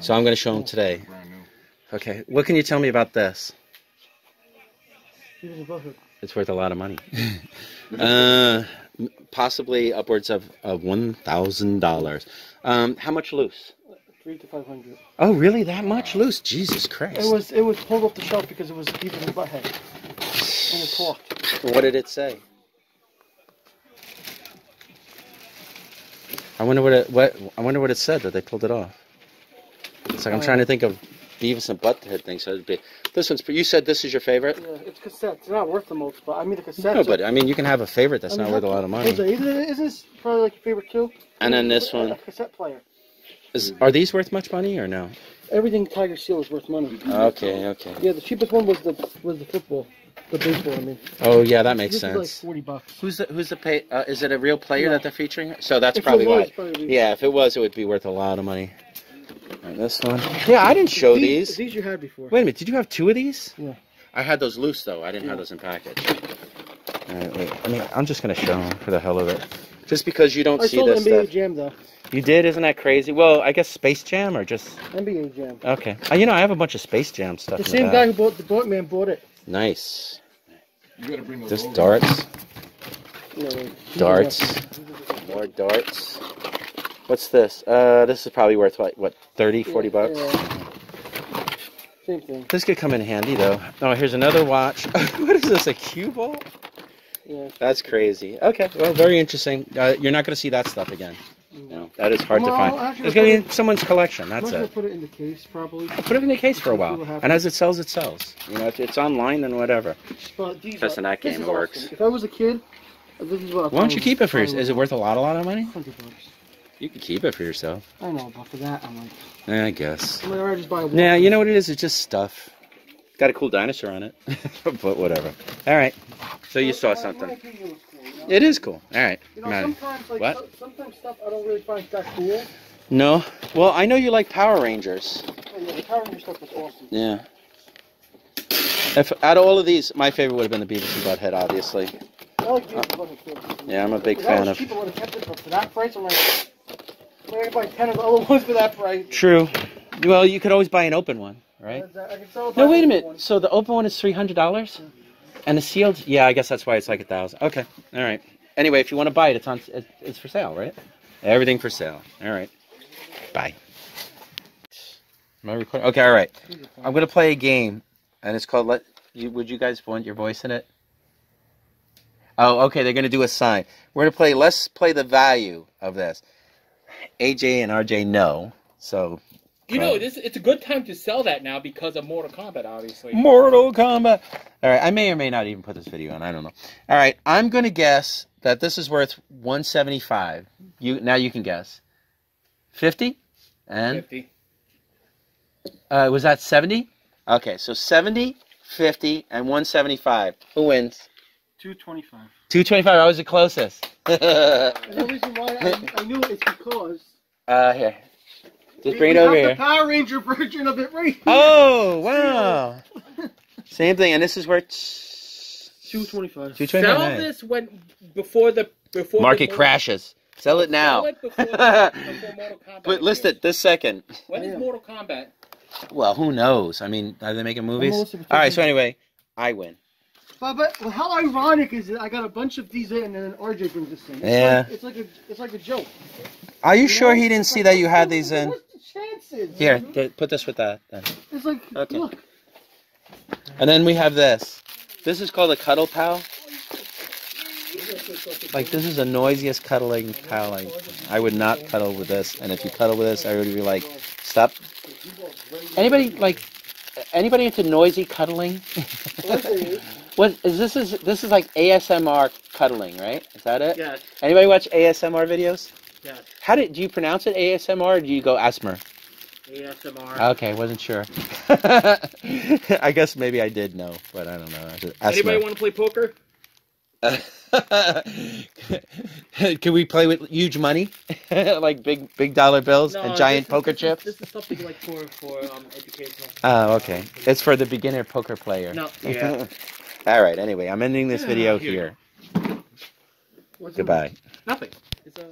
So I'm going to show them today. Okay. What can you tell me about this? He was above it. It's worth a lot of money. uh, possibly upwards of, of one thousand dollars. Um, how much loose? Three to five hundred. Oh, really? That much loose? Jesus Christ! It was it was pulled off the shelf because it was deep in the butt head. And it talked. What did it say? I wonder what it what I wonder what it said that they pulled it off. It's like I'm trying to think of Beavis and Butthead things. So it'd be this one's. You said this is your favorite. Yeah, it's cassette. It's not worth the most, but I mean the cassette. No, but I mean you can have a favorite that's I mean, not worth a lot of money. Jose, isn't, it, isn't this probably like your favorite too? And then this one. A one cassette player. is. Are these worth much money or no? Everything Tiger Seal is worth money. Okay, okay. Yeah, the cheapest one was the was the football, the baseball. I mean, Oh yeah, that makes this is like sense. forty bucks. Who's the Who's the pay? Uh, is it a real player No. that they're featuring? So that's If it probably was, why. probably- Yeah, if it was, it would be worth a lot of money. And this one. Yeah, I didn't show these. These you had before. Wait a minute, did you have two of these? Yeah. I had those loose though. I didn't have those in package. All right, wait. I mean, I'm just gonna show them for the hell of it. Just because you don't I see sold this NBA stuff. Jam though. You did? Isn't that crazy? Well, I guess Space Jam or just NBA Jam. okay. Uh, you know, I have a bunch of Space Jam stuff. The in same back. guy who bought the boat man bought it. Nice. You gotta bring those Just over. darts. No. Darts. More darts. What's this? Uh, this is probably worth what? What? 30, 40 bucks. Yeah. Same thing. This could come in handy though. Oh, here's another watch. what is this? A cue ball? Yeah. That's crazy. Okay, well, very interesting. Uh, you're not going to see that stuff again. No, that is hard to find. It's going to be in someone's collection. That's it. put it in the case probably. Put it in the case for a while, and as it sells, it sells. You know, if it's online, then whatever. But Just are, in that game, it works. awesome. If I was a kid, this is what. I Why don't you keep it for yourself? Is it worth a lot, a lot of money? Hundred bucks. You can keep it for yourself. I know, but for that, I'm like, Eh, I guess. I'm like, just buy. Yeah, you know what it is? It's just stuff. Got a cool dinosaur on it, but whatever. All right. So you saw something. cool, you know? It is cool. All right. You know, sometimes like What? so- sometimes stuff I don't really find that cool. No. Well, I know you like Power Rangers. Yeah, the Power Ranger stuff was awesome. Yeah. If out of all of these, my favorite would have been the Beavis and Butthead, obviously. I like Beavis and Butthead too. Yeah, I'm a big fan of. cheap, I would have kept it, but for that price, I'm like, I'm gonna buy ten of the other ones for that price. True. Well, you could always buy an open one, right? I can sell it No, wait a minute. one. So the open one is three hundred dollars, and the sealed, yeah, I guess that's why it's like a thousand. Okay, all right. Anyway, if you want to buy it, it's on. It's for sale, right? Everything for sale. All right. Bye. Am I recording? Okay, all right. I'm gonna play a game, and it's called "Let." You, would you guys want your voice in it? Oh, okay. They're gonna do a sign. We're gonna play. Let's play the value of this. AJ and RJ know. So You know, this it's a good time to sell that now because of Mortal Kombat, obviously. Mortal Kombat. All right, I may or may not even put this video on. I don't know. All right, I'm gonna guess that this is worth 175. You now you can guess. 50 and 50. uh, was that 70? Okay, so 70, 50, and 175. Who wins? Two twenty-five. 225. I was the closest. And the reason why I, I knew it is because Uh, here, just bring it we over have here. the Power Ranger version of it right here. Oh wow! Same thing, and this is worth Two twenty-five. 225. Sell this when before the before Market the crashes. Sell it now. Sell it before, before Mortal Kombat. But list it this second. When is Yeah. Mortal Kombat? Well, who knows? I mean, are they making movies? gonna listen to All right. So anyway, I win. But, but well, how ironic is it? I got a bunch of these in, and then RJ brings this in. It's Yeah. Like, it's like a it's like a joke. Are you You sure know? he didn't It's see like, that you had these in? What's the chances? Here, th- put this with that. Then. It's like Okay. look. And then we have this. This is called a cuddle pal. Like this is the noisiest cuddling pal. Like, I would not cuddle with this, and if you cuddle with this, I would be like, stop. Anybody like? Anybody into noisy cuddling? What is this? Is this is like ASMR cuddling, right? Is that it? Yeah. Anybody watch ASMR videos? yes. How did do you pronounce it ASMR or do you go ASMR? ASMR. Okay, wasn't sure. I guess maybe I did know, but I don't know. I just- Anybody want to play poker? Can we play with huge money, like big big dollar bills and giant is- poker this is- chips? This is something like for for um educational. Oh, okay. It's for the beginner poker player. No, yeah. All right. Anyway, I'm ending this video Here. here. Goodbye. Nothing. It's a.